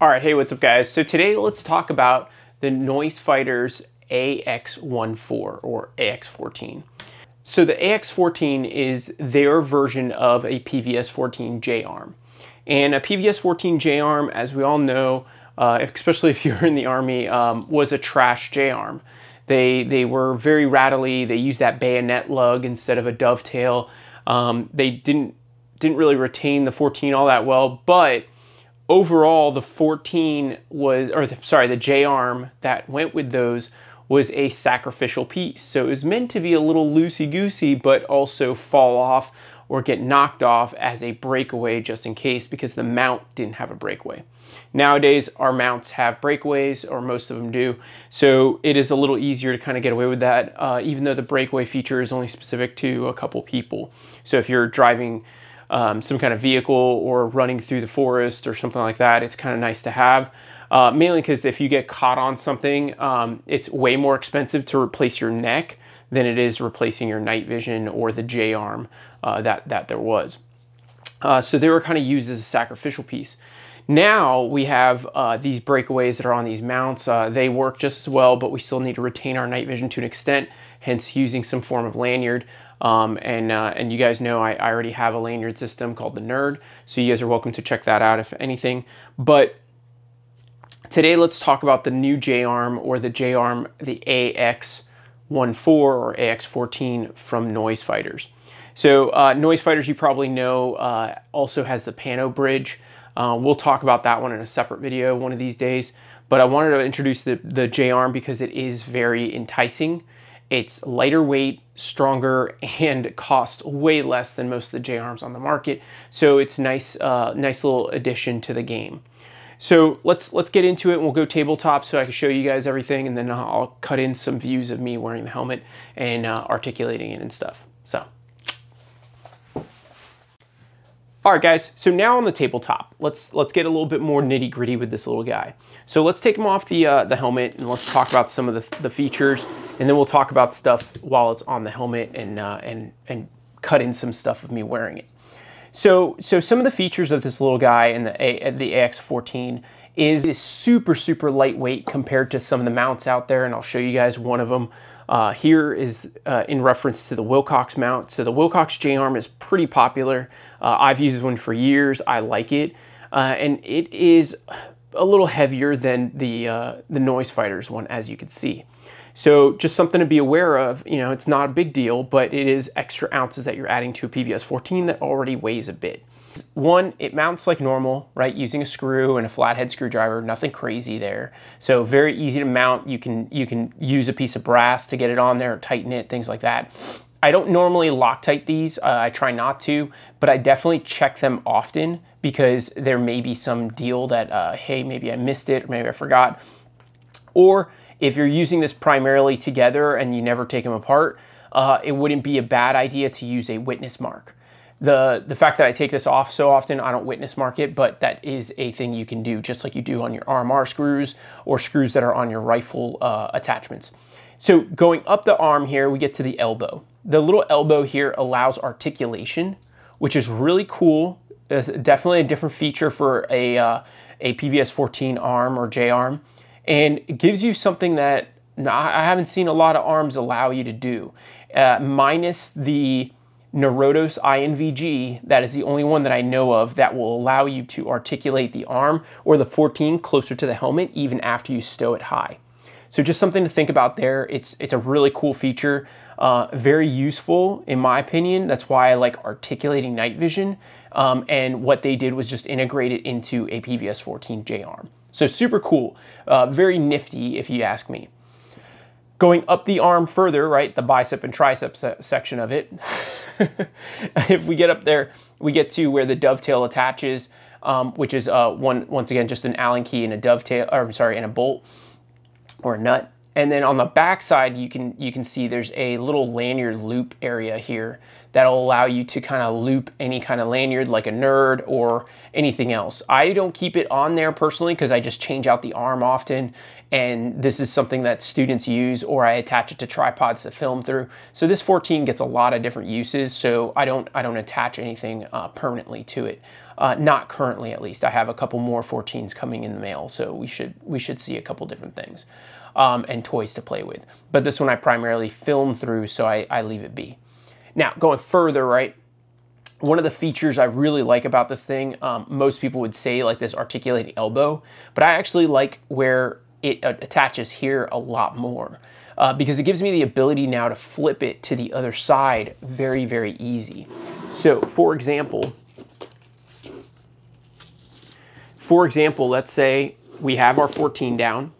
All right, hey, what's up guys? So today let's talk about the Noise Fighters AX14 or AX14. So the AX14 is their version of a PVS-14 J-arm. And a PVS-14 J-arm, as we all know, uh, especially if you're in the Army, um, was a trash J-arm. They, they were very rattly, they used that bayonet lug instead of a dovetail. Um, they didn't, didn't really retain the 14 all that well, but overall, the 14 was, or the, sorry, the J arm that went with those was a sacrificial piece. So it was meant to be a little loosey goosey, but also fall off or get knocked off as a breakaway just in case because the mount didn't have a breakaway. Nowadays, our mounts have breakaways, or most of them do, so it is a little easier to kind of get away with that, uh, even though the breakaway feature is only specific to a couple people. So if you're driving um, some kind of vehicle or running through the forest or something like that, it's kind of nice to have. Uh, mainly because if you get caught on something, um, it's way more expensive to replace your neck than it is replacing your night vision or the J arm uh, that, that there was. Uh, so they were kind of used as a sacrificial piece. Now we have uh, these breakaways that are on these mounts. Uh, they work just as well, but we still need to retain our night vision to an extent, hence using some form of lanyard. Um, and, uh, and you guys know I, I, already have a lanyard system called the Nerd, so you guys are welcome to check that out if anything. But today let's talk about the new J-arm or the J-arm, the AX14 or AX14 from Noise Fighters. So uh, Noise Fighters, you probably know, uh, also has the Pano bridge. Uh, we'll talk about that one in a separate video one of these days. But I wanted to introduce the, the J-arm because it is very enticing. It's lighter weight, stronger, and costs way less than most of the J-arms on the market. So it's nice, uh, nice little addition to the game. So let's let's get into it. We'll go tabletop so I can show you guys everything, and then I'll cut in some views of me wearing the helmet and uh, articulating it and stuff. So. All right, guys, so now on the tabletop, let's let's get a little bit more nitty gritty with this little guy. So let's take him off the, uh, the helmet and let's talk about some of the, the features and then we'll talk about stuff while it's on the helmet and, uh, and, and cut in some stuff of me wearing it. So, so some of the features of this little guy in the, A, the AX14 is, super, super lightweight compared to some of the mounts out there and I'll show you guys one of them. Uh, here is uh, in reference to the Wilcox mount. So the Wilcox J-arm is pretty popular. Uh, I've used one for years. I like it. Uh, and it is a little heavier than the, uh, the Noise Fighters one, as you can see. So just something to be aware of, you know, it's not a big deal, but it is extra ounces that you're adding to a PVS 14 that already weighs a bit. One, it mounts like normal, right? Using a screw and a flathead screwdriver, nothing crazy there. So very easy to mount. You can, you can use a piece of brass to get it on there, tighten it, things like that. I don't normally Loctite these, uh, I try not to, but I definitely check them often because there may be some deal that, uh, hey, maybe I missed it or maybe I forgot. Or if you're using this primarily together and you never take them apart, uh, it wouldn't be a bad idea to use a witness mark. The, the fact that I take this off so often, I don't witness mark it, but that is a thing you can do just like you do on your RMR screws or screws that are on your rifle uh, attachments. So going up the arm here, we get to the elbow. The little elbow here allows articulation, which is really cool. It's definitely a different feature for a, uh, a PVS 14 arm or J arm and it gives you something that I haven't seen a lot of arms allow you to do. Uh, minus the Norotos INVG, that is the only one that I know of that will allow you to articulate the arm or the 14 closer to the helmet even after you stow it high. So just something to think about there. It's, it's a really cool feature, uh, very useful in my opinion. That's why I like articulating night vision. Um, and what they did was just integrate it into a PVS 14 J arm. So super cool, uh, very nifty if you ask me. Going up the arm further, right, the bicep and tricep se section of it, if we get up there, we get to where the dovetail attaches, um, which is uh, one once again just an Allen key and a dovetail, or I'm sorry, and a bolt or a nut. And then on the back side, you can you can see there's a little lanyard loop area here that'll allow you to kind of loop any kind of lanyard like a nerd or anything else. I don't keep it on there personally because I just change out the arm often and this is something that students use or I attach it to tripods to film through. So this 14 gets a lot of different uses, so I don't, I don't attach anything uh, permanently to it. Uh, not currently, at least. I have a couple more 14s coming in the mail, so we should, we should see a couple different things um, and toys to play with. But this one I primarily film through, so I, I leave it be. Now, going further, right, one of the features I really like about this thing, um, most people would say like this articulating elbow, but I actually like where it attaches here a lot more uh, because it gives me the ability now to flip it to the other side very, very easy. So for example, for example, let's say we have our 14 down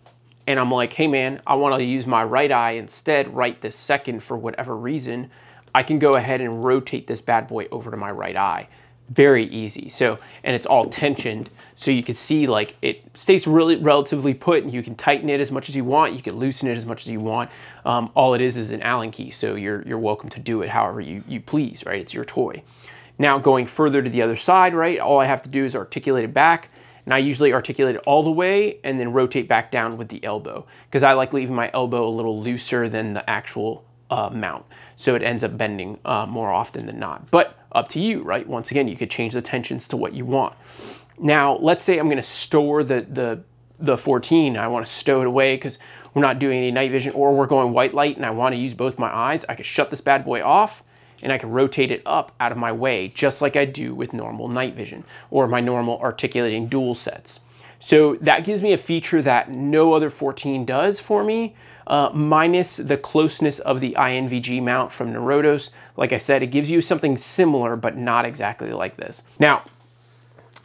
and I'm like, hey man, I wanna use my right eye instead right this second for whatever reason. I can go ahead and rotate this bad boy over to my right eye. Very easy. So, and it's all tensioned. So you can see like it stays really relatively put and you can tighten it as much as you want. You can loosen it as much as you want. Um, all it is is an Allen key. So you're, you're welcome to do it however you, you please, right? It's your toy. Now going further to the other side, right? All I have to do is articulate it back. And I usually articulate it all the way and then rotate back down with the elbow because I like leaving my elbow a little looser than the actual uh, mount. So it ends up bending uh, more often than not. But up to you, right? Once again, you could change the tensions to what you want. Now, let's say I'm gonna store the, the, the 14. I wanna stow it away because we're not doing any night vision or we're going white light and I wanna use both my eyes. I could shut this bad boy off and I can rotate it up out of my way just like I do with normal night vision or my normal articulating dual sets. So that gives me a feature that no other 14 does for me, uh, minus the closeness of the INVG mount from Norotos. Like I said, it gives you something similar, but not exactly like this. Now,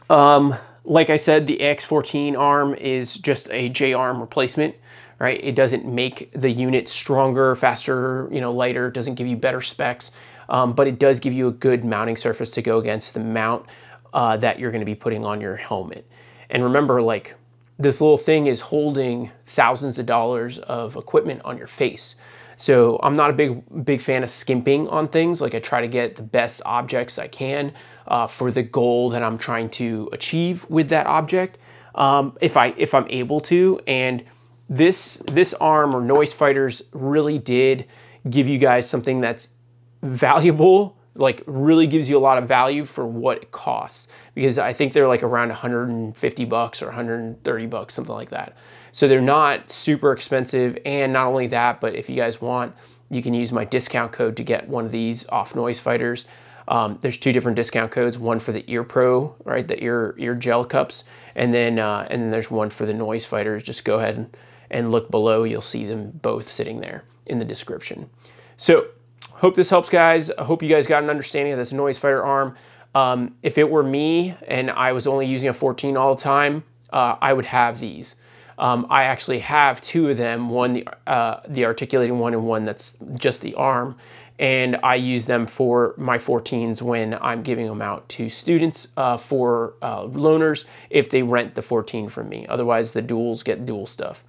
um, like I said, the AX14 arm is just a J-arm replacement, right? It doesn't make the unit stronger, faster, you know, lighter, doesn't give you better specs, um, but it does give you a good mounting surface to go against the mount uh, that you're gonna be putting on your helmet. And remember, like, this little thing is holding thousands of dollars of equipment on your face. So I'm not a big big fan of skimping on things. Like I try to get the best objects I can uh, for the goal that I'm trying to achieve with that object, um, if I if I'm able to. And this this arm or noise fighters really did give you guys something that's valuable like really gives you a lot of value for what it costs because I think they're like around 150 bucks or 130 bucks, something like that. So they're not super expensive. And not only that, but if you guys want, you can use my discount code to get one of these off Noise Fighters. Um, there's two different discount codes, one for the Ear Pro, right, the ear ear gel cups, and then uh, and then there's one for the Noise Fighters. Just go ahead and, and look below. You'll see them both sitting there in the description. So hope this helps, guys. I hope you guys got an understanding of this Noise Fighter arm. Um, if it were me and I was only using a 14 all the time, uh, I would have these. Um, I actually have two of them, one the, uh, the articulating one and one that's just the arm. And I use them for my 14s when I'm giving them out to students uh, for uh, loaners if they rent the 14 from me. Otherwise, the duals get dual stuff.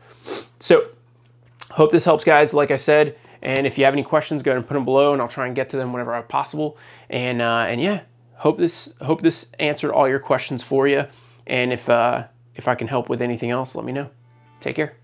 So, hope this helps, guys. Like I said, and if you have any questions, go ahead and put them below, and I'll try and get to them whenever possible. And uh, and yeah, hope this hope this answered all your questions for you. And if uh, if I can help with anything else, let me know. Take care.